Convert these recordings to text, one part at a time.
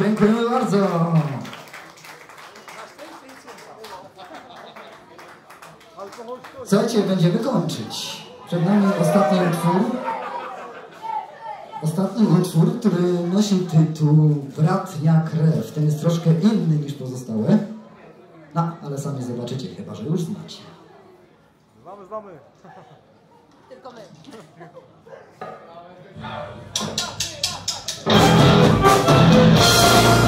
Dziękujemy bardzo. Słuchajcie, będziemy kończyć. Przed nami ostatni utwór. Ostatni utwór, który nosi tytuł Bratnia Krew. Ten jest troszkę inny niż pozostałe. No, ale sami zobaczycie, chyba że już znacie. Znamy, znamy. Tylko my. Música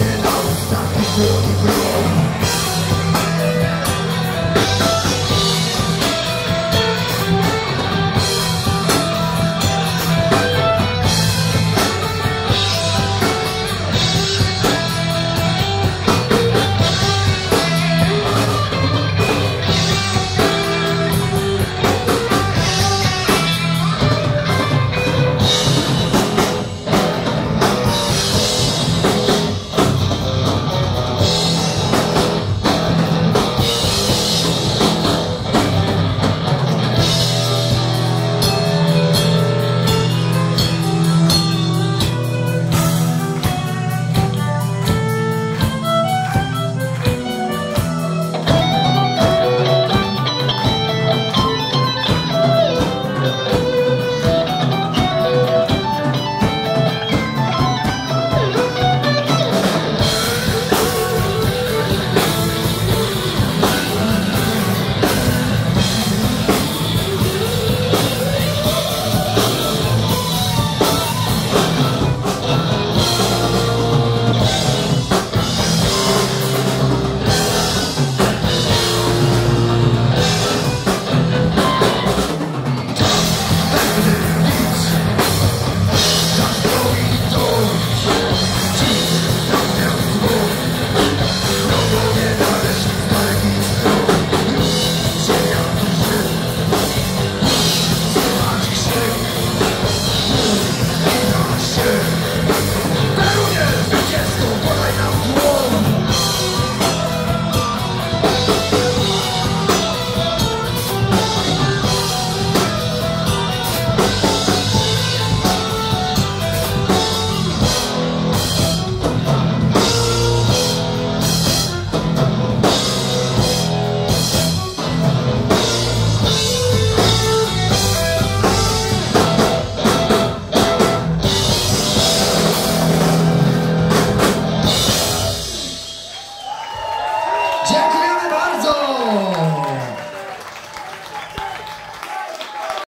Get up.